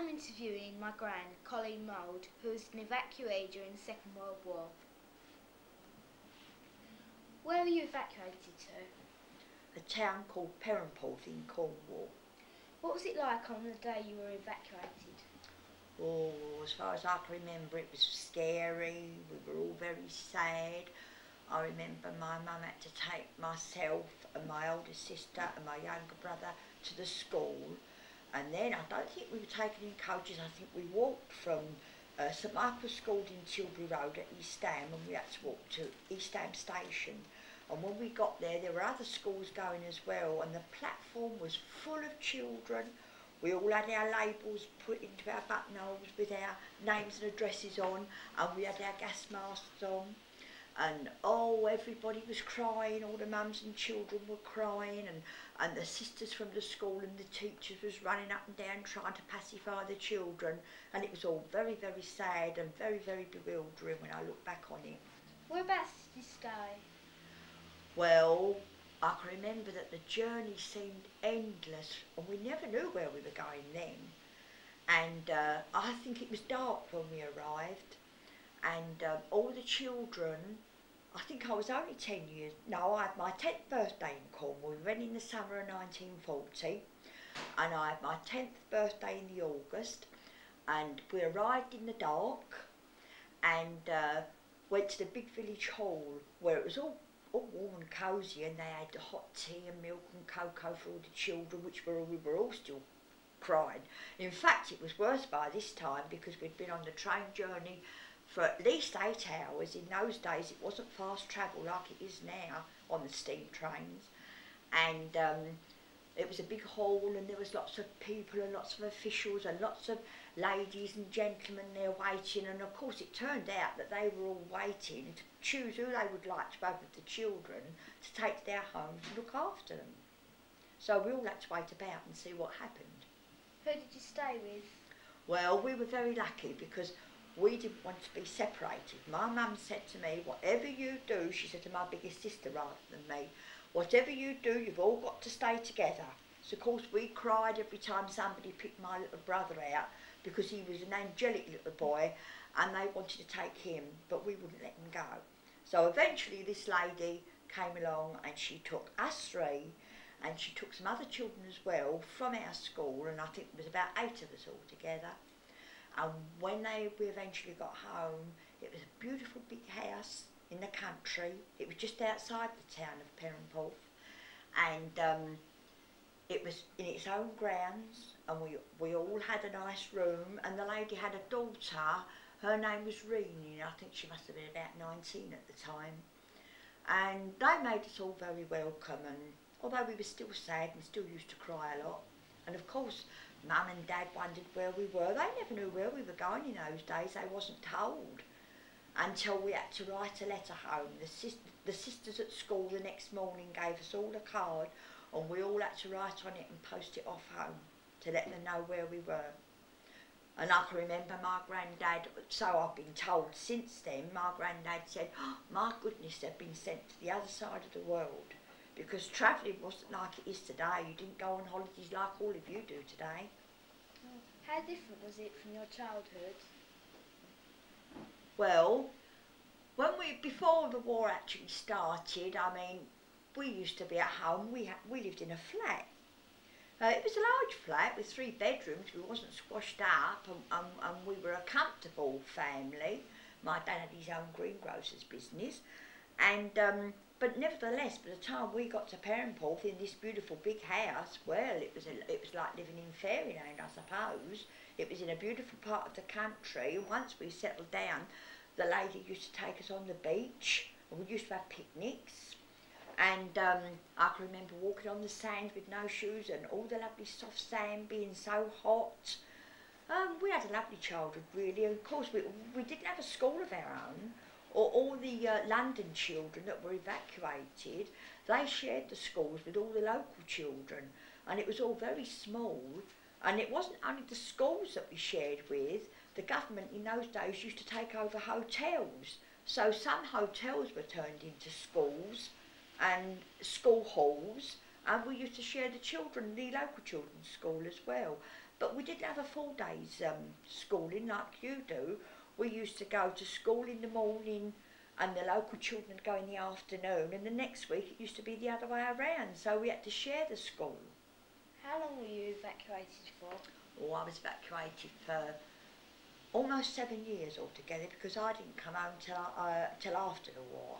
I'm interviewing my gran, Colleen Mould, who was an evacuee during the Second World War. Where were you evacuated to? A town called Perranporth in Cornwall. What was it like on the day you were evacuated? Oh, as far as I can remember, it was scary. We were all very sad. I remember my mum had to take myself and my older sister and my younger brother to the school. And then I don't think we were taken in coaches. I think we walked from uh, St Michael's School in Tilbury Road at East Ham and we had to walk to East Ham Station. And when we got there, there were other schools going as well and the platform was full of children we all had our labels put into our buttonholes with our names and addresses on, and we had our gas masks on. And oh, everybody was crying, all the mums and children were crying, and, and the sisters from the school and the teachers was running up and down trying to pacify the children. And it was all very, very sad and very, very bewildering when I look back on it. Whereabouts did you stay? Well, I can remember that the journey seemed endless and we never knew where we were going then. And uh, I think it was dark when we arrived and um, all the children, I think I was only 10 years, no, I had my 10th birthday in Cornwall, we went in the summer of 1940 and I had my 10th birthday in the August and we arrived in the dark and uh, went to the big village hall where it was all all warm and cosy and they had the hot tea and milk and cocoa for all the children which were we were all still crying. In fact it was worse by this time because we'd been on the train journey for at least eight hours. In those days it wasn't fast travel like it is now on the steam trains and um, it was a big hall and there was lots of people and lots of officials and lots of ladies and gentlemen there waiting and of course it turned out that they were all waiting to choose who they would like to have with the children to take to their homes and look after them. So we all had to wait about and see what happened. Who did you stay with? Well, we were very lucky because we didn't want to be separated. My mum said to me, whatever you do, she said to my biggest sister rather than me, whatever you do, you've all got to stay together. So of course we cried every time somebody picked my little brother out because he was an angelic little boy and they wanted to take him, but we wouldn't let him go. So eventually this lady came along and she took us three and she took some other children as well from our school and I think there was about eight of us all together. And when they we eventually got home, it was a beautiful big house in the country. It was just outside the town of Perranporth and um, it was in its own grounds and we, we all had a nice room. And the lady had a daughter, her name was Reenie, I think she must have been about 19 at the time. And they made us all very welcome. And although we were still sad and still used to cry a lot, and of course Mum and Dad wondered where we were. They never knew where we were going in those days, they wasn't told until we had to write a letter home. The, sis the sisters at school the next morning gave us all a card and we all had to write on it and post it off home to let them know where we were. And I can remember my granddad, so I've been told since then, my granddad said, oh, my goodness, they've been sent to the other side of the world. Because travelling wasn't like it is today. You didn't go on holidays like all of you do today. How different was it from your childhood? Well, when we before the war actually started, I mean, we used to be at home. We we lived in a flat. Uh, it was a large flat with three bedrooms. We wasn't squashed up, and, and, and we were a comfortable family. My dad had his own greengrocer's business, and um, but nevertheless, by the time we got to Perranporth in this beautiful big house, well, it was a, it was like living in fairyland, I suppose. It was in a beautiful part of the country. Once we settled down, the lady used to take us on the beach, and we used to have picnics. And um, I can remember walking on the sand with no shoes and all the lovely soft sand being so hot. Um, we had a lovely childhood, really. Of course, we, we didn't have a school of our own. Or all the uh, London children that were evacuated, they shared the schools with all the local children. And it was all very small. And it wasn't only the schools that we shared with. The government in those days used to take over hotels. So some hotels were turned into schools and school halls and we used to share the children, the local children's school as well. But we didn't have a full day's um, schooling like you do. We used to go to school in the morning and the local children would go in the afternoon and the next week it used to be the other way around so we had to share the school. How long were you evacuated for? Oh, I was evacuated for almost seven years altogether because I didn't come home till, uh, till after the war.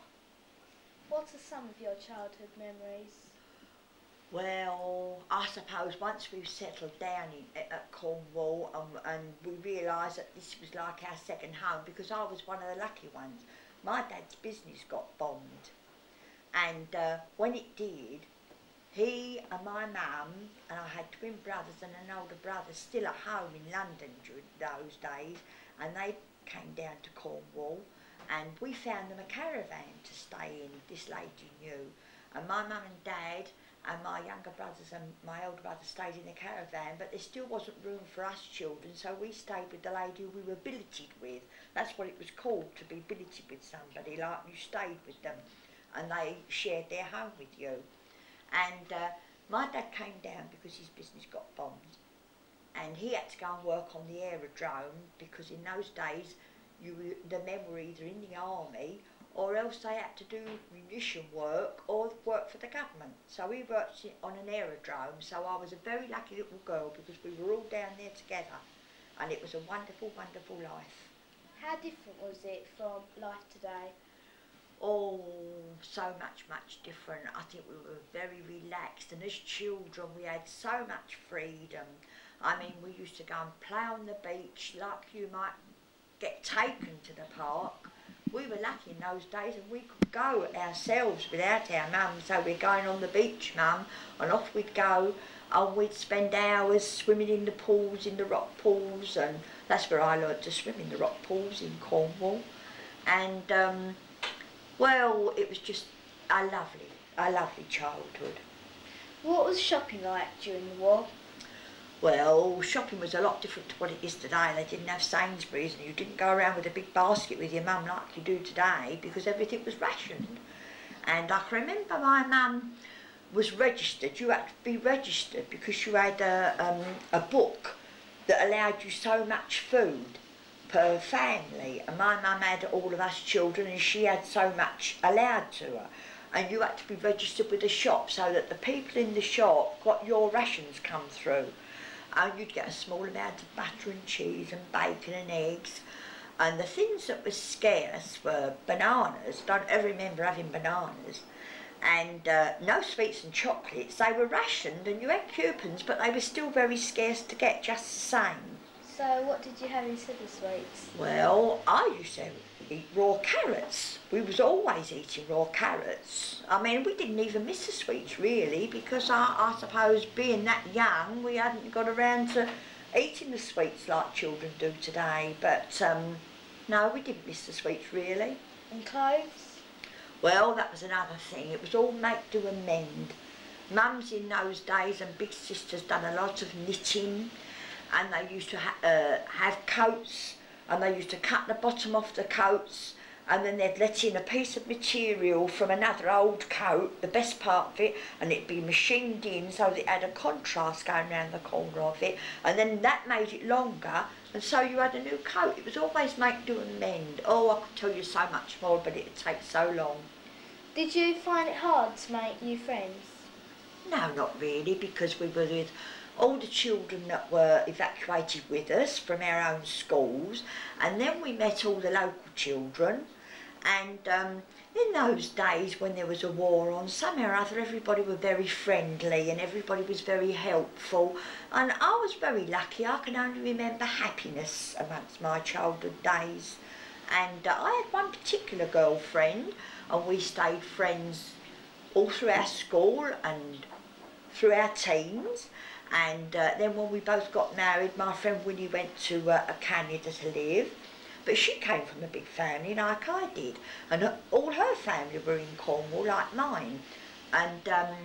What are some of your childhood memories? Well, I suppose once we've settled down in, at Cornwall and, and we realised that this was like our second home because I was one of the lucky ones. My dad's business got bombed and uh, when it did, he and my mum, and I had twin brothers and an older brother still at home in London during those days, and they came down to Cornwall, and we found them a caravan to stay in, this lady knew. And my mum and dad and my younger brothers and my older brother stayed in the caravan, but there still wasn't room for us children, so we stayed with the lady we were billeted with. That's what it was called, to be billeted with somebody, like you stayed with them, and they shared their home with you. And uh, my dad came down because his business got bombed. And he had to go and work on the aerodrome because in those days you the men were either in the army or else they had to do munition work or work for the government. So we worked on an aerodrome, so I was a very lucky little girl because we were all down there together and it was a wonderful, wonderful life. How different was it from life today? Oh, so much, much different. I think we were very relaxed, and as children, we had so much freedom. I mean, we used to go and play on the beach like you might get taken to the park. We were lucky in those days, and we could go ourselves without our mum. So we're going on the beach, mum, and off we'd go, and we'd spend hours swimming in the pools, in the rock pools, and that's where I learned to swim in the rock pools in Cornwall. And um, well, it was just a lovely, a lovely childhood. What was shopping like during the war? Well, shopping was a lot different to what it is today. They didn't have Sainsbury's and you didn't go around with a big basket with your mum like you do today because everything was rationed. And I can remember my mum was registered. You had to be registered because you had a, um, a book that allowed you so much food per family. And my mum had all of us children and she had so much allowed to her. And you had to be registered with the shop so that the people in the shop got your rations come through. And you'd get a small amount of butter and cheese and bacon and eggs. And the things that were scarce were bananas. Don't ever remember having bananas. And uh, no sweets and chocolates. They were rationed and you had coupons, but they were still very scarce to get just the same. So what did you have instead of sweets? Well, I used to eat raw carrots. We was always eating raw carrots. I mean, we didn't even miss the sweets really because I, I suppose being that young, we hadn't got around to eating the sweets like children do today. But um, no, we didn't miss the sweets really. And clothes? Well, that was another thing. It was all make, do and mend. Mums in those days and big sisters done a lot of knitting and they used to ha uh, have coats and they used to cut the bottom off the coats and then they'd let in a piece of material from another old coat, the best part of it, and it'd be machined in so that it had a contrast going round the corner of it, and then that made it longer, and so you had a new coat. It was always make, do and mend. Oh, I could tell you so much more, but it'd take so long. Did you find it hard to make new friends? No, not really, because we were with all the children that were evacuated with us from our own schools and then we met all the local children. And um, in those days when there was a war on somehow or other everybody were very friendly and everybody was very helpful. And I was very lucky I can only remember happiness amongst my childhood days. And uh, I had one particular girlfriend and we stayed friends all through our school and through our teens and uh, then when we both got married, my friend Winnie went to uh, Canada to live. But she came from a big family like I did. And all her family were in Cornwall like mine. And um,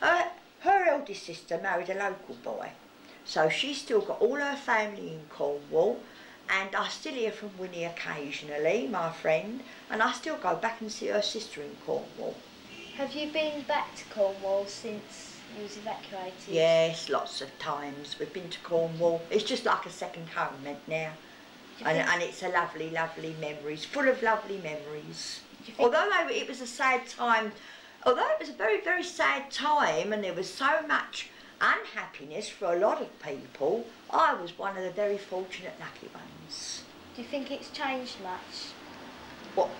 her, her eldest sister married a local boy. So she's still got all her family in Cornwall. And I still hear from Winnie occasionally, my friend. And I still go back and see her sister in Cornwall. Have you been back to Cornwall since you was evacuated? Yes, lots of times. We've been to Cornwall. It's just like a second home now. And, and it's a lovely, lovely memories, full of lovely memories. do you think- Although it was a sad time, although it was a very, very sad time and there was so much unhappiness for a lot of people, I was one of the very fortunate lucky ones. Do you think it's changed much? What,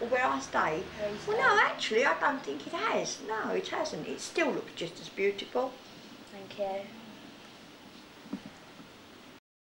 or where I stayed? Where Well, no, actually, I don't think it has. No, it hasn't. It still looks just as beautiful. Thank you.